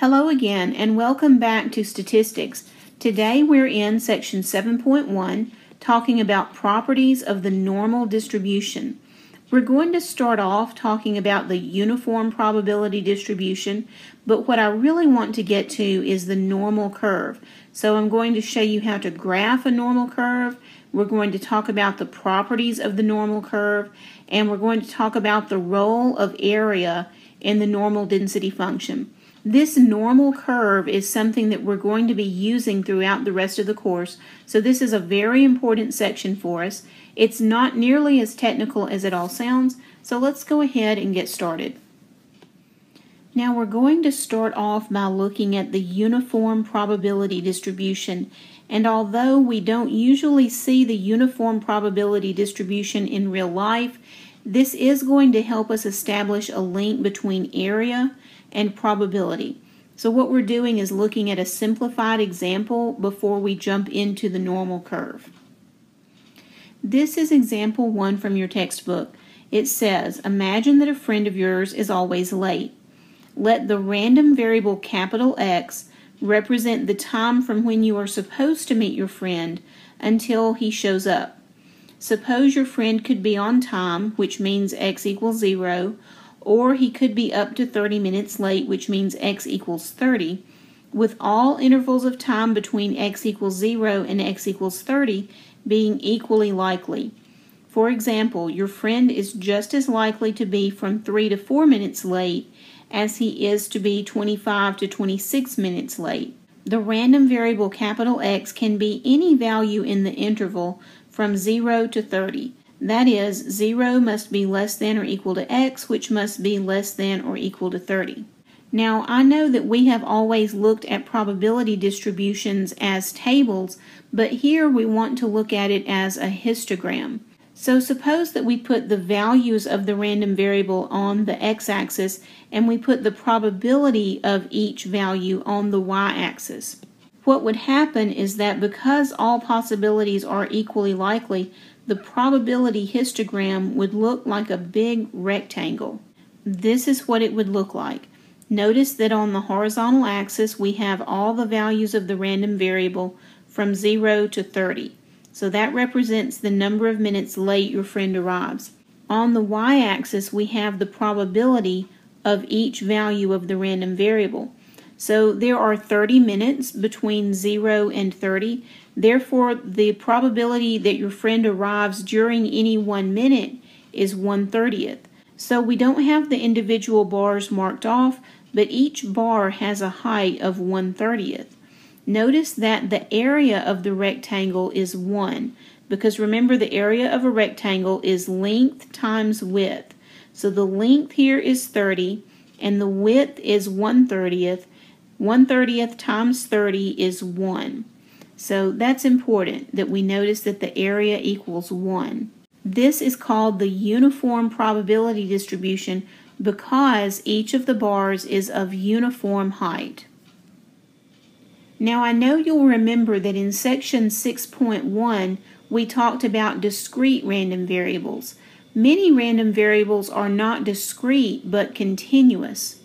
Hello again and welcome back to Statistics. Today we're in section 7.1 talking about properties of the normal distribution. We're going to start off talking about the uniform probability distribution, but what I really want to get to is the normal curve. So I'm going to show you how to graph a normal curve. We're going to talk about the properties of the normal curve, and we're going to talk about the role of area in the normal density function. This normal curve is something that we're going to be using throughout the rest of the course, so this is a very important section for us. It's not nearly as technical as it all sounds, so let's go ahead and get started. Now we're going to start off by looking at the uniform probability distribution. And although we don't usually see the uniform probability distribution in real life, this is going to help us establish a link between area and probability. So what we're doing is looking at a simplified example before we jump into the normal curve. This is example one from your textbook. It says, imagine that a friend of yours is always late. Let the random variable capital X represent the time from when you are supposed to meet your friend until he shows up. Suppose your friend could be on time, which means x equals 0, or he could be up to 30 minutes late, which means x equals 30, with all intervals of time between x equals 0 and x equals 30 being equally likely. For example, your friend is just as likely to be from 3 to 4 minutes late as he is to be 25 to 26 minutes late. The random variable capital X can be any value in the interval from 0 to 30. That is, 0 must be less than or equal to x, which must be less than or equal to 30. Now, I know that we have always looked at probability distributions as tables, but here we want to look at it as a histogram. So suppose that we put the values of the random variable on the x-axis and we put the probability of each value on the y-axis. What would happen is that because all possibilities are equally likely, the probability histogram would look like a big rectangle. This is what it would look like. Notice that on the horizontal axis we have all the values of the random variable from 0 to 30. So that represents the number of minutes late your friend arrives. On the y-axis we have the probability of each value of the random variable. So there are 30 minutes between 0 and 30. Therefore, the probability that your friend arrives during any one minute is 1 30th. So we don't have the individual bars marked off, but each bar has a height of 1 30th. Notice that the area of the rectangle is 1, because remember the area of a rectangle is length times width. So the length here is 30, and the width is 1 30th, 1 30th times 30 is 1. So that's important that we notice that the area equals 1. This is called the uniform probability distribution because each of the bars is of uniform height. Now I know you'll remember that in section 6.1 we talked about discrete random variables. Many random variables are not discrete but continuous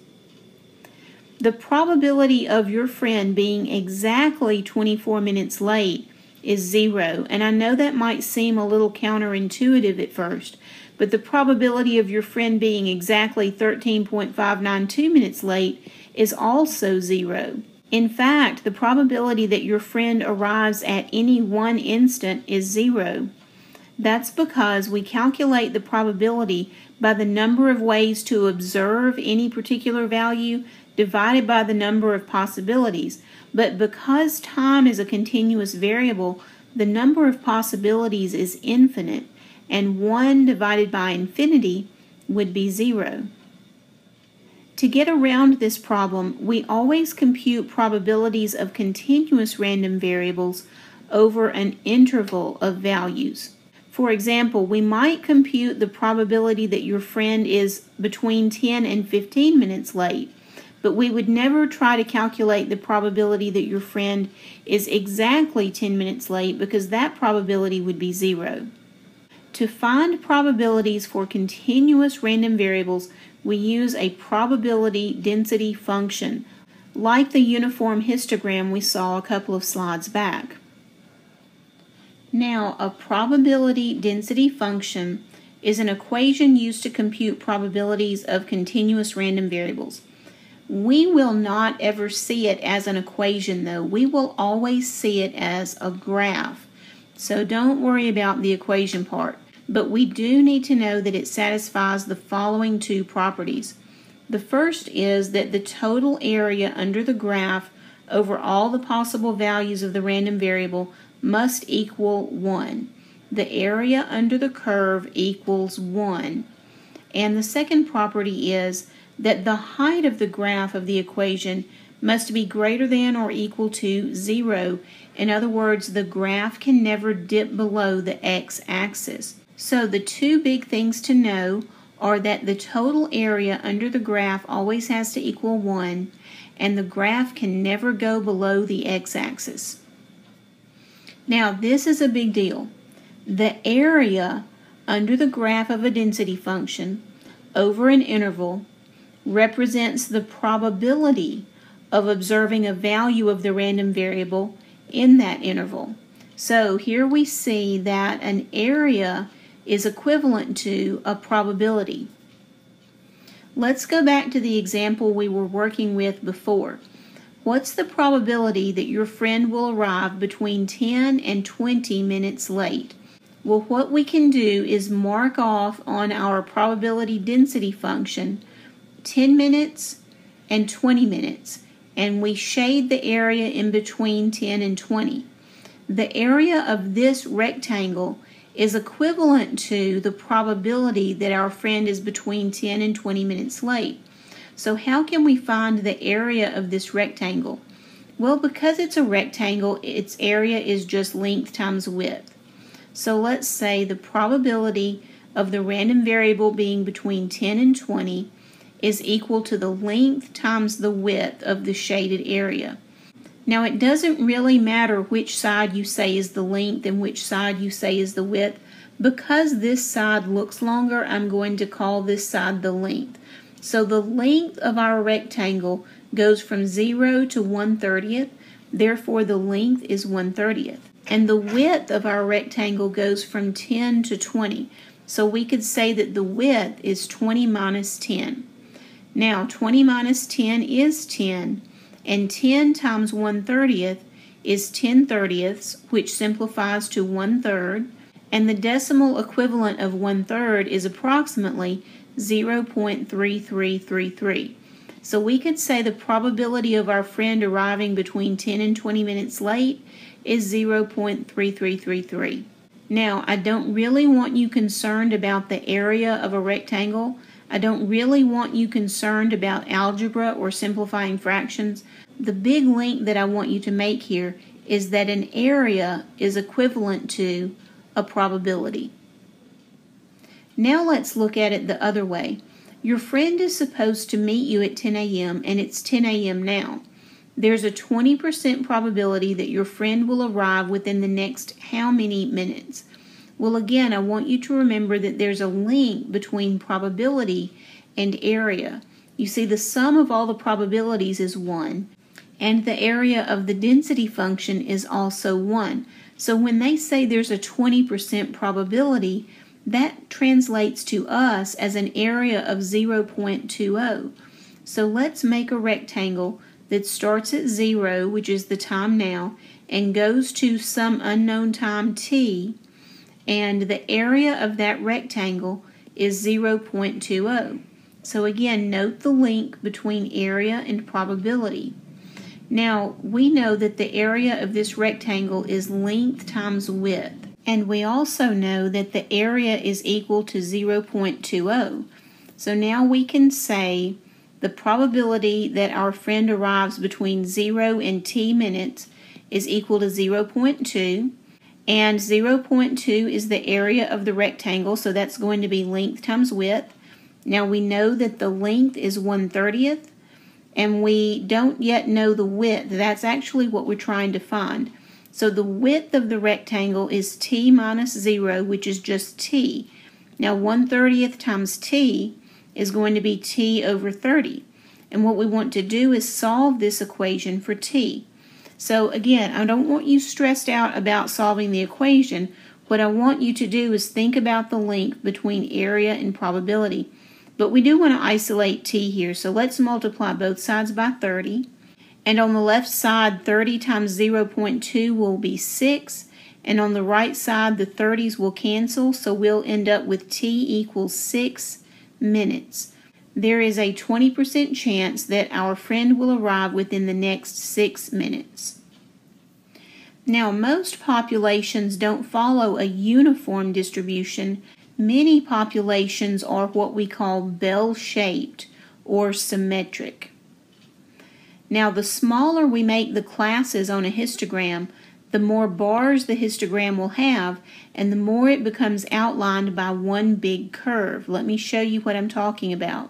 the probability of your friend being exactly 24 minutes late is zero. And I know that might seem a little counterintuitive at first, but the probability of your friend being exactly 13.592 minutes late is also zero. In fact, the probability that your friend arrives at any one instant is zero. That's because we calculate the probability by the number of ways to observe any particular value divided by the number of possibilities. But because time is a continuous variable, the number of possibilities is infinite, and 1 divided by infinity would be 0. To get around this problem, we always compute probabilities of continuous random variables over an interval of values. For example, we might compute the probability that your friend is between 10 and 15 minutes late but we would never try to calculate the probability that your friend is exactly 10 minutes late because that probability would be zero. To find probabilities for continuous random variables, we use a probability density function. like the uniform histogram we saw a couple of slides back. Now, a probability density function is an equation used to compute probabilities of continuous random variables. We will not ever see it as an equation though. We will always see it as a graph. So don't worry about the equation part. But we do need to know that it satisfies the following two properties. The first is that the total area under the graph over all the possible values of the random variable must equal 1. The area under the curve equals 1. And the second property is that the height of the graph of the equation must be greater than or equal to 0. In other words, the graph can never dip below the x-axis. So the two big things to know are that the total area under the graph always has to equal 1 and the graph can never go below the x-axis. Now this is a big deal. The area under the graph of a density function over an interval represents the probability of observing a value of the random variable in that interval. So here we see that an area is equivalent to a probability. Let's go back to the example we were working with before. What's the probability that your friend will arrive between 10 and 20 minutes late? Well, what we can do is mark off on our probability density function 10 minutes and 20 minutes, and we shade the area in between 10 and 20. The area of this rectangle is equivalent to the probability that our friend is between 10 and 20 minutes late. So how can we find the area of this rectangle? Well, because it's a rectangle, its area is just length times width. So let's say the probability of the random variable being between 10 and 20 is equal to the length times the width of the shaded area. Now it doesn't really matter which side you say is the length and which side you say is the width. Because this side looks longer, I'm going to call this side the length. So the length of our rectangle goes from 0 to 1 30th, therefore the length is 1 30th. And the width of our rectangle goes from 10 to 20. So we could say that the width is 20 minus 10. Now 20 minus 10 is 10 and 10 times 1 30th is 10 thirtieths, which simplifies to 1 third, and the decimal equivalent of 1 third is approximately 0.3333. So we could say the probability of our friend arriving between 10 and 20 minutes late is 0.3333. Now, I don't really want you concerned about the area of a rectangle. I don't really want you concerned about algebra or simplifying fractions. The big link that I want you to make here is that an area is equivalent to a probability. Now let's look at it the other way. Your friend is supposed to meet you at 10 a.m. and it's 10 a.m. now. There's a 20% probability that your friend will arrive within the next how many minutes? Well, again, I want you to remember that there's a link between probability and area. You see, the sum of all the probabilities is 1, and the area of the density function is also 1. So when they say there's a 20% probability, that translates to us as an area of 0.20. So let's make a rectangle that starts at 0, which is the time now, and goes to some unknown time t, and the area of that rectangle is 0.20. So again, note the link between area and probability. Now, we know that the area of this rectangle is length times width. And we also know that the area is equal to 0.20. So now we can say the probability that our friend arrives between 0 and t minutes is equal to 0.2. And 0.2 is the area of the rectangle, so that's going to be length times width. Now we know that the length is 1 30th, and we don't yet know the width. That's actually what we're trying to find. So the width of the rectangle is t minus 0, which is just t. Now 1 30th times t is going to be t over 30. And what we want to do is solve this equation for t. So again, I don't want you stressed out about solving the equation. What I want you to do is think about the link between area and probability. But we do want to isolate t here, so let's multiply both sides by 30. And on the left side, 30 times 0.2 will be 6. And on the right side, the 30s will cancel, so we'll end up with t equals 6 minutes. There is a 20% chance that our friend will arrive within the next 6 minutes. Now, most populations don't follow a uniform distribution. Many populations are what we call bell-shaped or symmetric. Now, the smaller we make the classes on a histogram, the more bars the histogram will have, and the more it becomes outlined by one big curve. Let me show you what I'm talking about.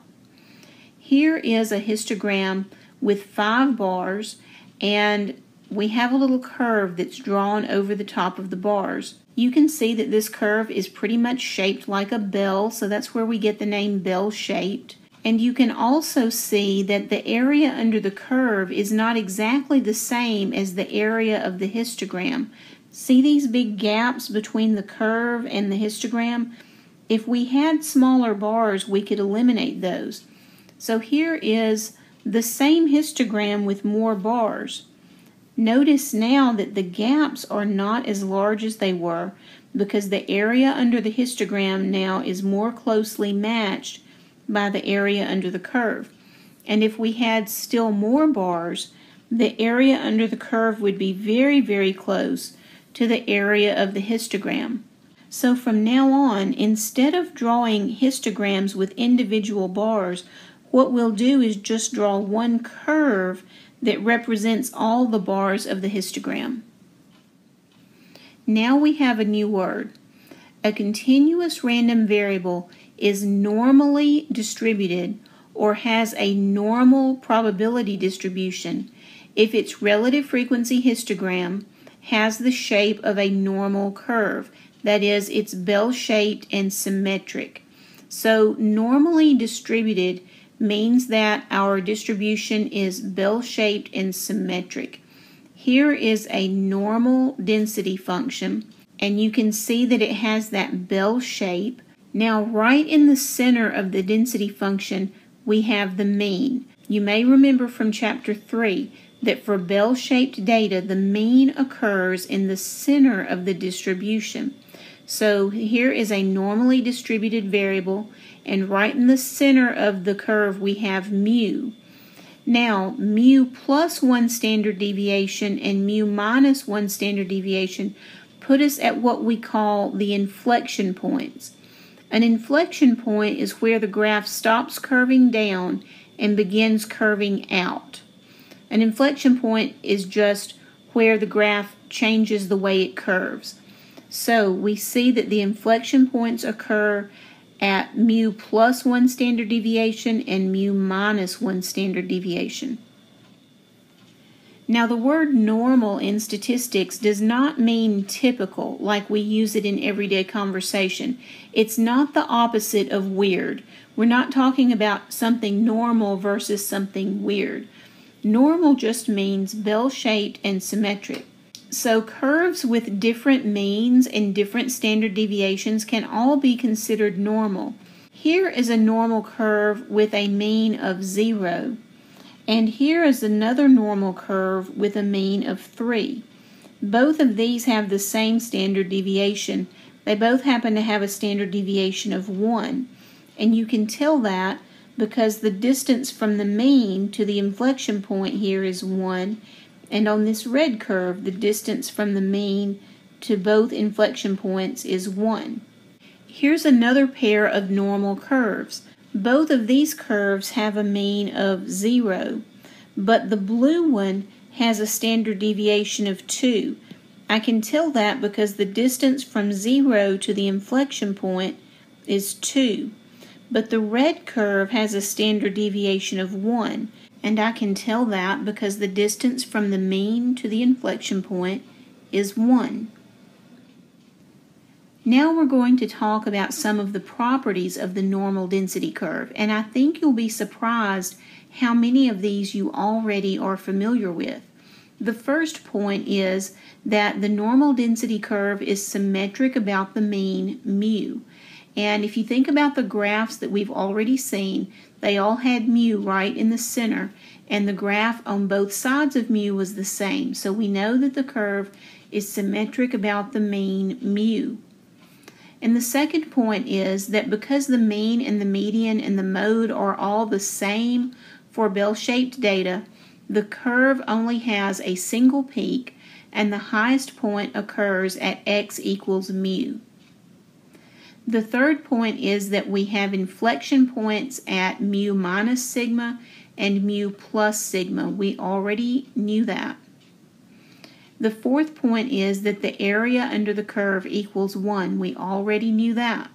Here is a histogram with five bars, and we have a little curve that's drawn over the top of the bars. You can see that this curve is pretty much shaped like a bell, so that's where we get the name bell-shaped. And you can also see that the area under the curve is not exactly the same as the area of the histogram. See these big gaps between the curve and the histogram? If we had smaller bars, we could eliminate those. So here is the same histogram with more bars. Notice now that the gaps are not as large as they were because the area under the histogram now is more closely matched by the area under the curve. And if we had still more bars, the area under the curve would be very, very close to the area of the histogram. So from now on, instead of drawing histograms with individual bars, what we'll do is just draw one curve that represents all the bars of the histogram. Now we have a new word. A continuous random variable is normally distributed or has a normal probability distribution if its relative frequency histogram has the shape of a normal curve. That is, it's bell-shaped and symmetric. So normally distributed means that our distribution is bell-shaped and symmetric. Here is a normal density function, and you can see that it has that bell shape. Now, right in the center of the density function, we have the mean. You may remember from chapter 3 that for bell-shaped data, the mean occurs in the center of the distribution. So here is a normally distributed variable, and right in the center of the curve we have mu. Now, mu plus one standard deviation and mu minus one standard deviation put us at what we call the inflection points. An inflection point is where the graph stops curving down and begins curving out. An inflection point is just where the graph changes the way it curves. So we see that the inflection points occur at mu plus one standard deviation and mu minus one standard deviation. Now, the word normal in statistics does not mean typical like we use it in everyday conversation. It's not the opposite of weird. We're not talking about something normal versus something weird. Normal just means bell shaped and symmetric. So curves with different means and different standard deviations can all be considered normal. Here is a normal curve with a mean of 0. And here is another normal curve with a mean of 3. Both of these have the same standard deviation. They both happen to have a standard deviation of 1. And you can tell that because the distance from the mean to the inflection point here is 1 and on this red curve, the distance from the mean to both inflection points is 1. Here's another pair of normal curves. Both of these curves have a mean of 0, but the blue one has a standard deviation of 2. I can tell that because the distance from 0 to the inflection point is 2. But the red curve has a standard deviation of 1, and I can tell that because the distance from the mean to the inflection point is 1. Now we're going to talk about some of the properties of the normal density curve, and I think you'll be surprised how many of these you already are familiar with. The first point is that the normal density curve is symmetric about the mean mu. And if you think about the graphs that we've already seen, they all had mu right in the center, and the graph on both sides of mu was the same. So we know that the curve is symmetric about the mean mu. And the second point is that because the mean and the median and the mode are all the same for bell-shaped data, the curve only has a single peak and the highest point occurs at x equals mu. The third point is that we have inflection points at mu minus sigma and mu plus sigma. We already knew that. The fourth point is that the area under the curve equals 1. We already knew that.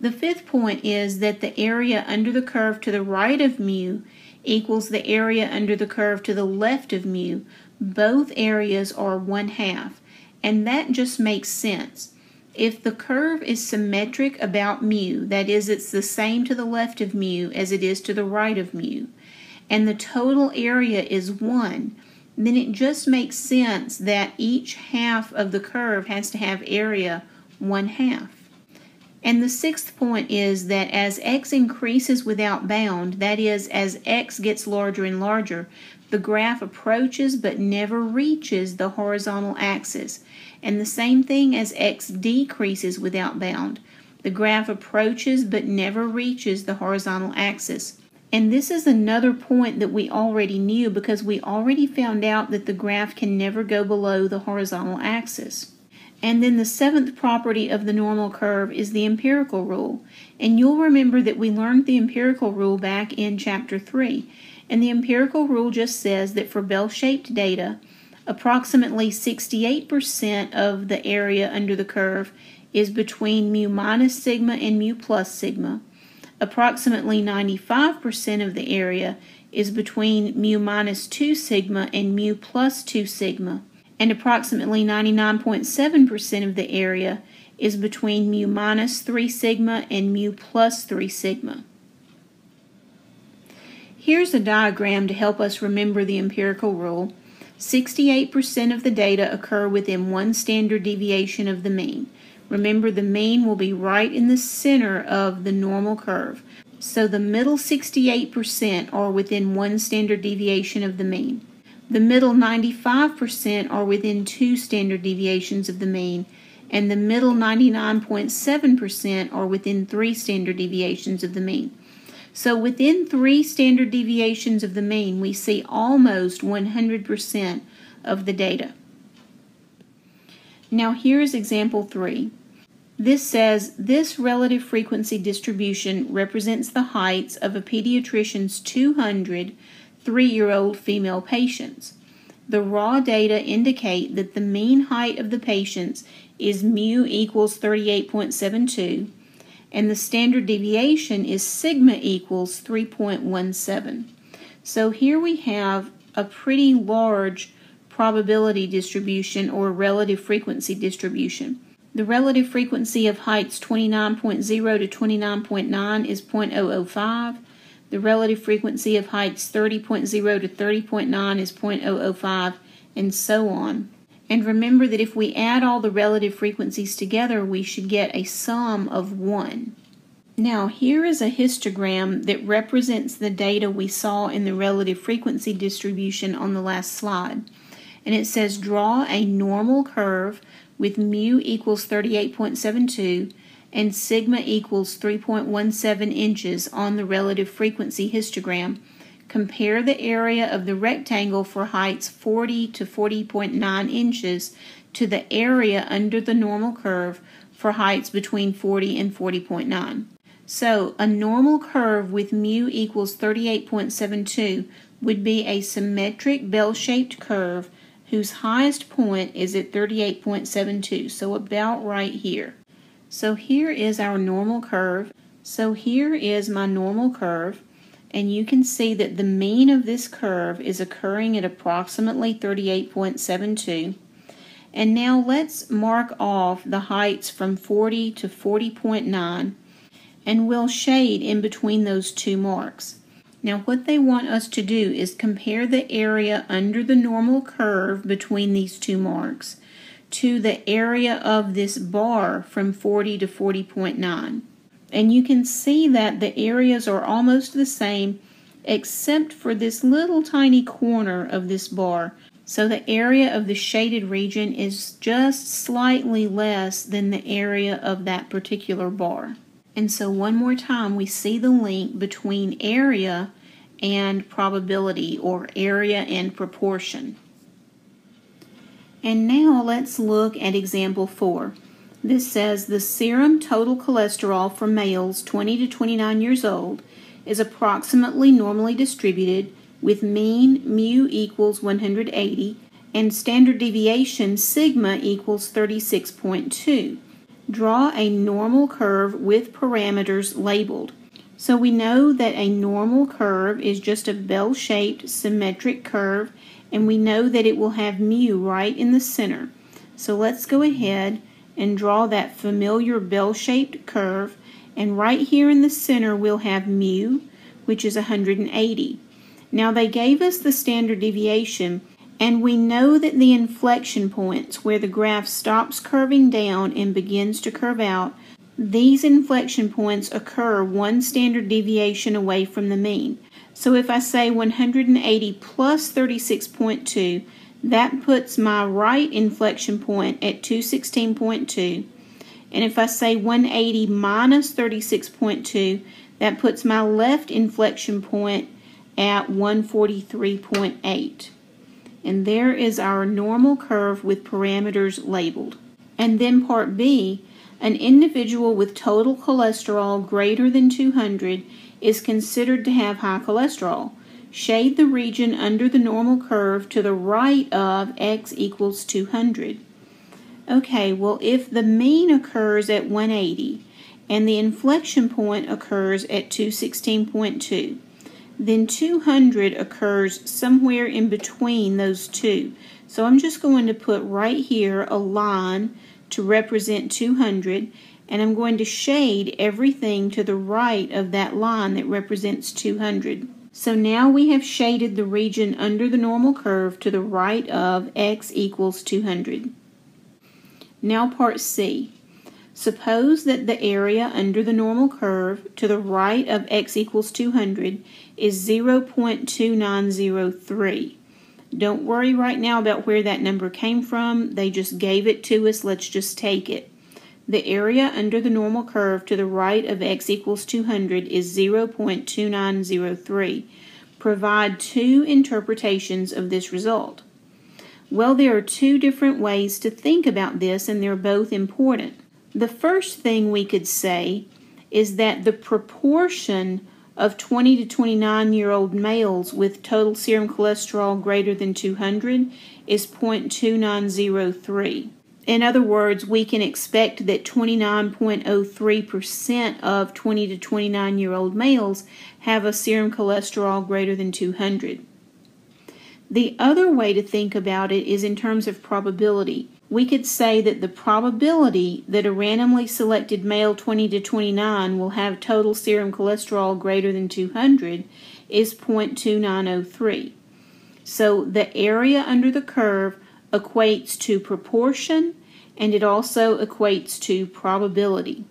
The fifth point is that the area under the curve to the right of mu equals the area under the curve to the left of mu. Both areas are 1 half, and that just makes sense. If the curve is symmetric about mu, that is, it's the same to the left of mu as it is to the right of mu, and the total area is 1, then it just makes sense that each half of the curve has to have area 1 half. And the sixth point is that as x increases without bound, that is, as x gets larger and larger, the graph approaches but never reaches the horizontal axis. And the same thing as x decreases without bound. The graph approaches but never reaches the horizontal axis. And this is another point that we already knew because we already found out that the graph can never go below the horizontal axis. And then the seventh property of the normal curve is the empirical rule. And you'll remember that we learned the empirical rule back in chapter 3. And the empirical rule just says that for bell-shaped data, approximately 68% of the area under the curve is between mu minus sigma and mu plus sigma Approximately 95% of the area is between mu minus 2 sigma and mu plus 2 sigma, and approximately 99.7% of the area is between mu minus 3 sigma and mu plus 3 sigma. Here's a diagram to help us remember the empirical rule. 68% of the data occur within one standard deviation of the mean. Remember, the mean will be right in the center of the normal curve. So the middle 68% are within one standard deviation of the mean. The middle 95% are within two standard deviations of the mean, and the middle 99.7% are within three standard deviations of the mean. So within three standard deviations of the mean, we see almost 100% of the data. Now here's example 3. This says this relative frequency distribution represents the heights of a pediatrician's 200 three-year-old female patients. The raw data indicate that the mean height of the patients is mu equals 38.72 and the standard deviation is sigma equals 3.17. So here we have a pretty large probability distribution or relative frequency distribution. The relative frequency of heights 29.0 to 29.9 is 0.005. The relative frequency of heights 30.0 to 30.9 is 0.005, and so on. And remember that if we add all the relative frequencies together, we should get a sum of 1. Now, here is a histogram that represents the data we saw in the relative frequency distribution on the last slide and it says draw a normal curve with mu equals 38.72 and sigma equals 3.17 inches on the relative frequency histogram. Compare the area of the rectangle for heights 40 to 40.9 inches to the area under the normal curve for heights between 40 and 40.9. So, a normal curve with mu equals 38.72 would be a symmetric bell-shaped curve whose highest point is at 38.72, so about right here. So here is our normal curve. So here is my normal curve, and you can see that the mean of this curve is occurring at approximately 38.72. And now let's mark off the heights from 40 to 40.9, and we'll shade in between those two marks. Now what they want us to do is compare the area under the normal curve between these two marks to the area of this bar from 40 to 40.9. And you can see that the areas are almost the same except for this little tiny corner of this bar. So the area of the shaded region is just slightly less than the area of that particular bar. And so one more time, we see the link between area and probability or area and proportion. And now let's look at example 4. This says the serum total cholesterol for males 20 to 29 years old is approximately normally distributed with mean mu equals 180 and standard deviation sigma equals 36.2. Draw a normal curve with parameters labeled. So we know that a normal curve is just a bell-shaped symmetric curve and we know that it will have mu right in the center. So let's go ahead and draw that familiar bell-shaped curve and right here in the center we'll have mu which is 180. Now they gave us the standard deviation and we know that the inflection points where the graph stops curving down and begins to curve out, these inflection points occur one standard deviation away from the mean. So if I say 180 plus 36.2, that puts my right inflection point at 216.2. And if I say 180 minus 36.2, that puts my left inflection point at 143.8. And there is our normal curve with parameters labeled. And then part B, an individual with total cholesterol greater than 200 is considered to have high cholesterol. Shade the region under the normal curve to the right of x equals 200. Okay, well if the mean occurs at 180 and the inflection point occurs at 216.2, then 200 occurs somewhere in between those two. So I'm just going to put right here a line to represent 200 and I'm going to shade everything to the right of that line that represents 200. So now we have shaded the region under the normal curve to the right of x equals 200. Now part C. Suppose that the area under the normal curve to the right of x equals 200 is 0.2903. Don't worry right now about where that number came from. They just gave it to us. Let's just take it. The area under the normal curve to the right of x equals 200 is 0.2903. Provide two interpretations of this result. Well, there are two different ways to think about this, and they're both important. The first thing we could say is that the proportion of 20 to 29 year old males with total serum cholesterol greater than 200 is 0.2903. In other words, we can expect that 29.03% of 20 to 29 year old males have a serum cholesterol greater than 200. The other way to think about it is in terms of probability we could say that the probability that a randomly selected male 20 to 29 will have total serum cholesterol greater than 200 is 0.2903. So the area under the curve equates to proportion and it also equates to probability.